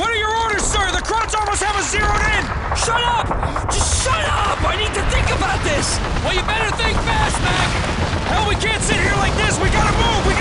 What are your orders, sir? The Krauts almost have us zeroed in! Shut up! Just shut up! I need to think about this! Well, you better think fast, Mac! Hell, we can't sit here like this! We gotta move! We